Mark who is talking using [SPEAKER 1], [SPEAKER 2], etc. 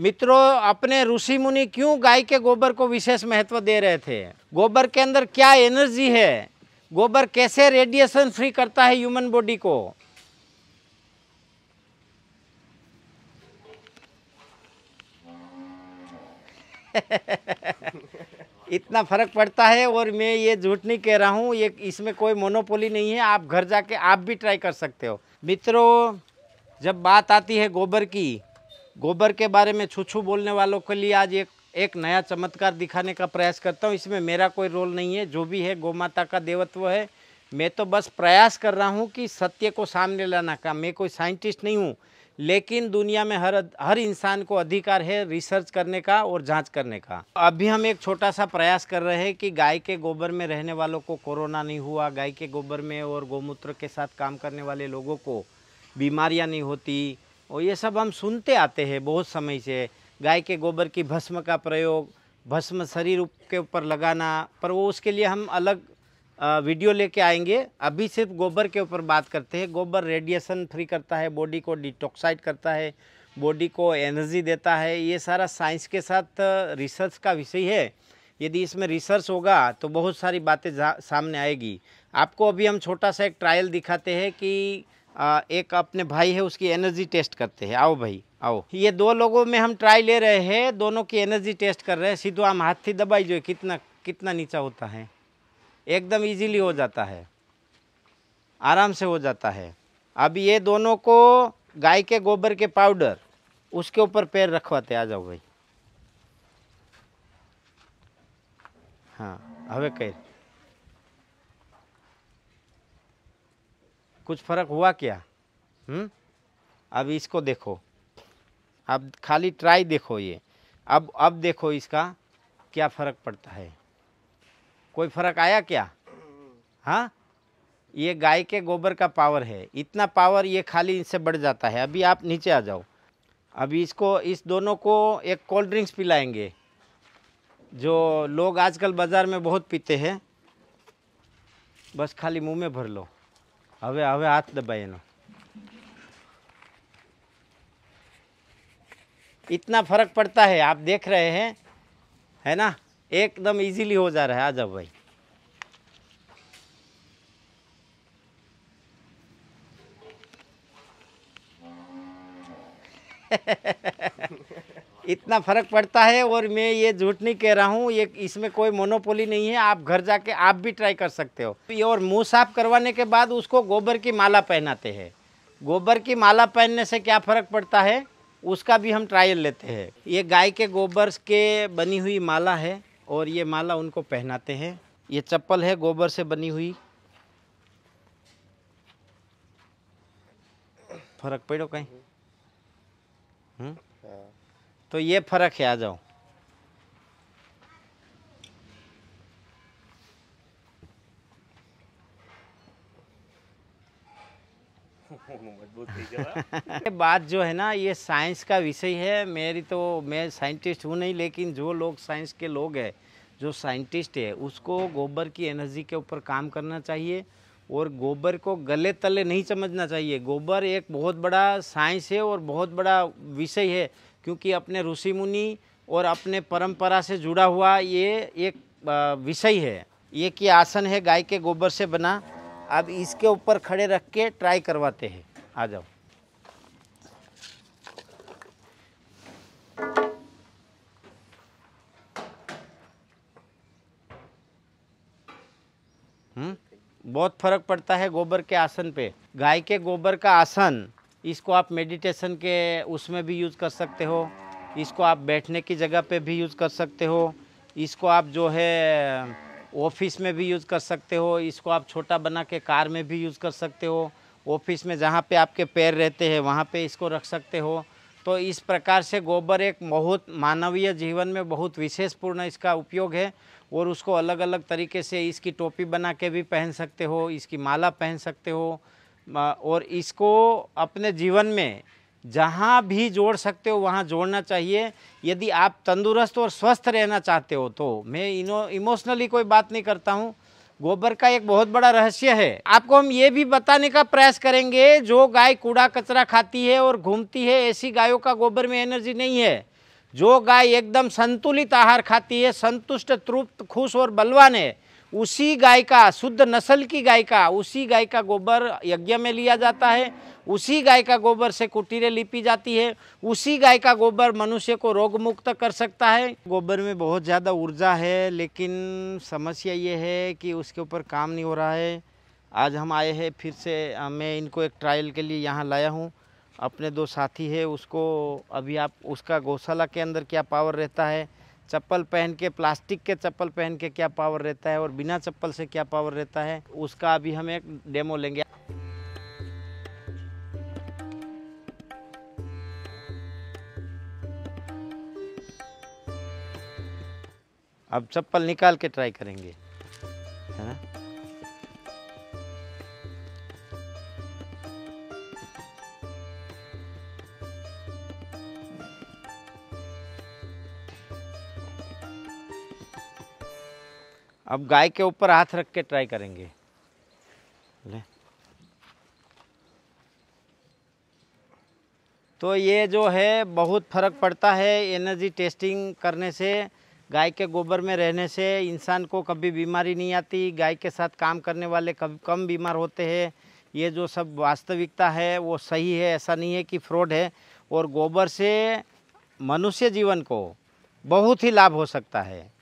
[SPEAKER 1] मित्रों, अपने ऋषि मुनि क्यों गाय के गोबर को विशेष महत्व दे रहे थे? गोबर के अंदर क्या एनर्जी है? गोबर कैसे रेडिएशन फ्री करता है ह्यूमन बॉडी को? इतना फ़र्क पड़ता है और मैं ये झूठ नहीं कह रहा हूँ, ये इसमें कोई मोनोपोली नहीं है, आप घर जाके आप भी ट्राई कर सकते हो। मित्रों, जब बात आती है गोबर की गोबर के बारे में छू छू बोलने वालों के लिए आज एक एक नया चमत्कार दिखाने का प्रयास करता हूँ। इसमें मेरा कोई रोल नहीं है, जो भी है गौ माता का देवत्व है। मैं तो बस प्रयास कर रहा हूँ कि सत्य को सामने लाना का। मैं कोई साइंटिस्ट नहीं हूँ, लेकिन दुनिया में हर हर इंसान को अधिकार है रिसर्च करने का और जाँच करने का। अभी हम एक छोटा सा प्रयास कर रहे हैं कि गाय के गोबर में रहने वालों को कोरोना नहीं हुआ, गाय के गोबर में और गौमूत्र के साथ काम करने वाले लोगों को बीमारियाँ नहीं होती और ये सब हम सुनते आते हैं बहुत समय से। गाय के गोबर की भस्म का प्रयोग, भस्म शरीर के ऊपर लगाना, पर वो उसके लिए हम अलग वीडियो लेके आएँगे। अभी सिर्फ़ गोबर के ऊपर बात करते हैं। गोबर रेडिएशन फ्री करता है बॉडी को डिटॉक्साइड करता है बॉडी को एनर्जी देता है। ये सारा साइंस के साथ रिसर्च का विषय है। यदि इसमें रिसर्च होगा तो बहुत सारी बातें सामने आएगी। आपको अभी हम छोटा सा एक ट्रायल दिखाते हैं कि आ, एक अपने भाई है उसकी एनर्जी टेस्ट करते हैं। आओ भाई आओ। ये दो लोगों में हम ट्राई ले रहे हैं दोनों की एनर्जी टेस्ट कर रहे हैं। सीधो हम हाथ से दबाई जो कितना कितना नीचा होता है। एकदम इजीली हो जाता है। आराम से हो जाता है। अब ये दोनों को गाय के गोबर के पाउडर उसके ऊपर पैर रखवाते आ जाओ भाई। हाँ हमें कह कुछ फ़र्क हुआ क्या? हम्म अब इसको देखो। अब खाली ट्राई देखो ये। अब अब देखो इसका क्या फ़र्क पड़ता है। कोई फ़र्क आया क्या? हाँ? ये गाय के गोबर का पावर है। इतना पावर ये खाली इनसे बढ़ जाता है। अभी आप नीचे आ जाओ। अभी इसको, इस दोनों को एक कोल्ड ड्रिंक्स पिलाएँगे। जो लोग आजकल बाज़ार में बहुत पीते हैं। बस खाली मुँह में भर लो। હવે હવે હાથ દબાય એનો इतना फर्क पड़ता है आप देख रहे हैं है ना एकदम इजीली हो जा रहा है आ जाओ भाई इतना फ़र्क पड़ता है और मैं ये झूठ नहीं कह रहा हूँ, ये इसमें कोई मोनोपोली नहीं है, आप घर जाके आप भी ट्राई कर सकते हो। और मुँह साफ़ करवाने के बाद उसको गोबर की माला पहनाते हैं। गोबर की माला पहनने से क्या फ़र्क पड़ता है? उसका भी हम ट्रायल लेते हैं। ये गाय के गोबर के बनी हुई माला है और ये माला उनको पहनाते हैं। ये चप्पल है, गोबर से बनी हुई। फ़र्क पड़ो कहीं। हम्म? तो ये फ़र्क है, आ जाओ। बात जो है ना, ये साइंस का विषय है। मेरी तो मैं साइंटिस्ट हूँ नहीं, लेकिन जो लोग साइंस के लोग हैं, जो साइंटिस्ट है, उसको गोबर की एनर्जी के ऊपर काम करना चाहिए और गोबर को गले तले नहीं समझना चाहिए। गोबर एक बहुत बड़ा साइंस है और बहुत बड़ा विषय है। क्योंकि अपने ऋषि मुनि और अपने परंपरा से जुड़ा हुआ ये एक विषय है। ये कि आसन है गाय के गोबर से बना, अब इसके ऊपर खड़े रख के ट्राई करवाते हैं। आ जाओ। हम्म? बहुत फ़र्क पड़ता है गोबर के आसन पे। गाय के गोबर का आसन इसको आप मेडिटेशन के उसमें भी यूज़ कर सकते हो। इसको आप बैठने की जगह पे भी यूज़ कर सकते हो। इसको आप जो है ऑफ़िस में भी यूज़ कर सकते हो। इसको आप छोटा बना के कार में भी यूज़ कर सकते हो। ऑफ़िस में जहाँ पे आपके पैर रहते हैं, वहाँ पे इसको रख सकते हो। तो इस प्रकार से गोबर एक बहुत मानवीय जीवन में बहुत विशेषपूर्ण इसका उपयोग है और उसको अलग अलग तरीके से इसकी टोपी बना के भी पहन सकते हो, इसकी माला पहन सकते हो। और इसको अपने जीवन में जहाँ भी जोड़ सकते हो, वहाँ जोड़ना चाहिए। यदि आप तंदुरुस्त और स्वस्थ रहना चाहते हो तो मैं इनो, इमोशनली कोई बात नहीं करता हूँ। गोबर का एक बहुत बड़ा रहस्य है। आपको हम ये भी बताने का प्रयास करेंगे, जो गाय कूड़ा कचरा खाती है और घूमती है, ऐसी गायों का गोबर में एनर्जी नहीं है। जो गाय एकदम संतुलित आहार खाती है, संतुष्ट, तृप्त, खुश और बलवान है उसी गाय का, शुद्ध नस्ल की गाय का, उसी गाय का गोबर यज्ञ में लिया जाता है, उसी गाय का गोबर से कुटीरें लिपी जाती है, उसी गाय का गोबर मनुष्य को रोग मुक्त कर सकता है। गोबर में बहुत ज़्यादा ऊर्जा है, लेकिन समस्या ये है कि उसके ऊपर काम नहीं हो रहा है। आज हम आए हैं, फिर से मैं इनको एक ट्रायल के लिए यहाँ लाया हूँ। अपने दो साथी है, उसको अभी आप, उसका गौशाला के अंदर क्या पावर रहता है चप्पल पहन के, प्लास्टिक के चप्पल पहन के क्या पावर रहता है और बिना चप्पल से क्या पावर रहता है, उसका अभी हम एक डेमो लेंगे। अब चप्पल निकाल के ट्राई करेंगे। है ना? अब गाय के ऊपर हाथ रख के ट्राई करेंगे। ले। तो ये जो है, बहुत फ़र्क पड़ता है एनर्जी टेस्टिंग करने से, गाय के गोबर में रहने से। इंसान को कभी बीमारी नहीं आती, गाय के साथ काम करने वाले कभी कम बीमार होते हैं। ये जो सब वास्तविकता है, वो सही है, ऐसा नहीं है कि फ्रॉड है। और गोबर से मनुष्य जीवन को बहुत ही लाभ हो सकता है।